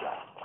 job